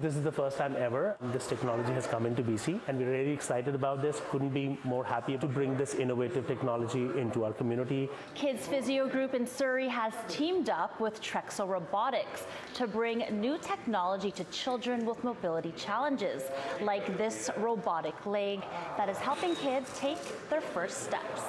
This is the first time ever this technology has come into BC, and we're really excited about this. Couldn't be more happy to bring this innovative technology into our community. Kids Physio Group in Surrey has teamed up with Trexo Robotics to bring new technology to children with mobility challenges, like this robotic leg that is helping kids take their first steps.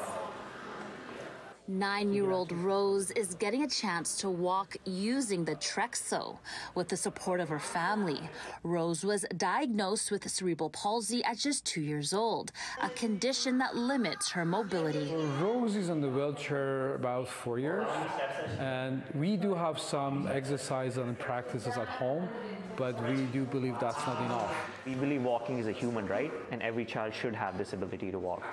Nine year old Rose is getting a chance to walk using the Trexo with the support of her family. Rose was diagnosed with cerebral palsy at just two years old, a condition that limits her mobility. Rose is in the wheelchair about four years, and we do have some exercise and practices at home, but we do believe that's not enough. We believe walking is a human right, and every child should have this ability to walk.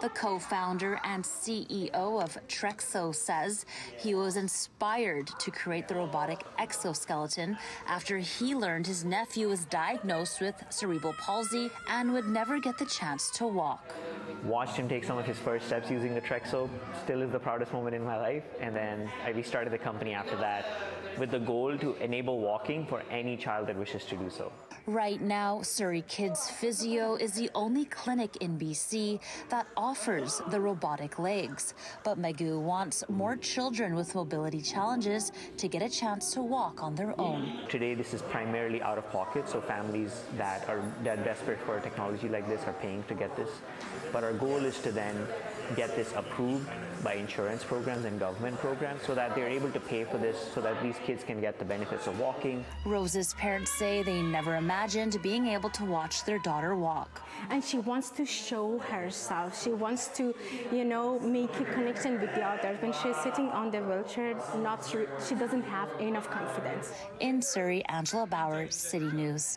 The co founder and CEO of Trexo says he was inspired to create the robotic exoskeleton after he learned his nephew was diagnosed with cerebral palsy and would never get the chance to walk. Watched him take some of his first steps using the Trexo, still is the proudest moment in my life. And then I restarted the company after that with the goal to enable walking for any child that wishes to do so. Right now, Surrey Kids Physio is the only clinic in BC that offers the robotic legs. But Maggu wants more children with mobility challenges to get a chance to walk on their own. Today, this is primarily out of pocket, so families that are that desperate for a technology like this are paying to get this. But our goal is to then get this approved by insurance programs and government programs so that they're able to pay for this so that these kids can get the benefits of walking. Rose's parents say they never imagined being able to watch their daughter walk. And she wants to show herself. She wants to, you know, make a connection with the others. When she's sitting on the wheelchair, not she doesn't have enough confidence. In Surrey, Angela Bauer, City News.